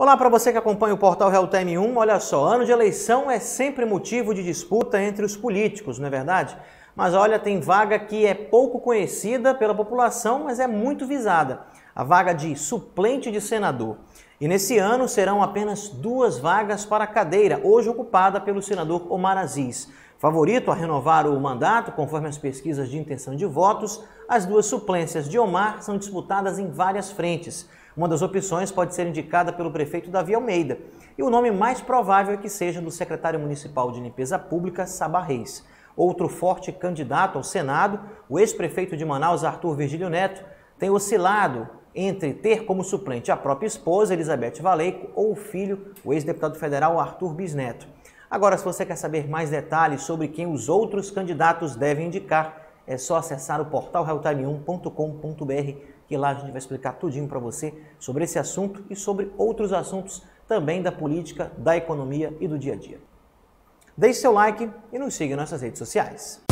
Olá para você que acompanha o portal Real Time 1. Olha só, ano de eleição é sempre motivo de disputa entre os políticos, não é verdade? Mas olha, tem vaga que é pouco conhecida pela população, mas é muito visada. A vaga de suplente de senador. E nesse ano serão apenas duas vagas para a cadeira, hoje ocupada pelo senador Omar Aziz. Favorito a renovar o mandato, conforme as pesquisas de intenção de votos, as duas suplências de Omar são disputadas em várias frentes. Uma das opções pode ser indicada pelo prefeito Davi Almeida, e o nome mais provável é que seja do secretário municipal de limpeza pública, Sabá Reis. Outro forte candidato ao Senado, o ex-prefeito de Manaus, Arthur Virgílio Neto, tem oscilado entre ter como suplente a própria esposa, Elizabeth Valeico, ou o filho, o ex-deputado federal Arthur Bisneto. Agora, se você quer saber mais detalhes sobre quem os outros candidatos devem indicar, é só acessar o portal realtime1.com.br que lá a gente vai explicar tudinho para você sobre esse assunto e sobre outros assuntos também da política, da economia e do dia a dia. Deixe seu like e nos siga em nossas redes sociais.